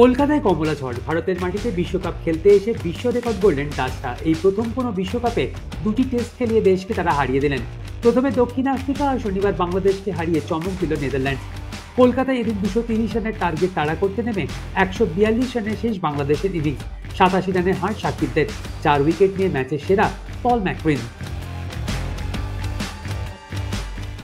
কলকাতায় কমলা ঝড়। ভারতের মাটিতে বিশ্বকাপ খেলতে এসে বিশ্ব রেকর্ড গড়লেন দাসরা এই প্রথম কোনো বিশ্বকাপে দুটি টেস্ট খেলিয়ে দেশকে তারা হারিয়ে দিলেন। প্রথমে দক্ষিণ আফ্রিকা আর শনিবার বাংলাদেশকে হারিয়ে চমক দিল নেদারল্যান্ড। কলকাতায় এদিন দুশো তিরিশ রানের টার্গেট তাড়া করতে নেমে একশো বিয়াল্লিশ রানের শেষ বাংলাদেশের ইনিংস। সাতাশি রানের হার সাকিবদের চার উইকেট নিয়ে ম্যাচের সেরা পল ম্যাকউইন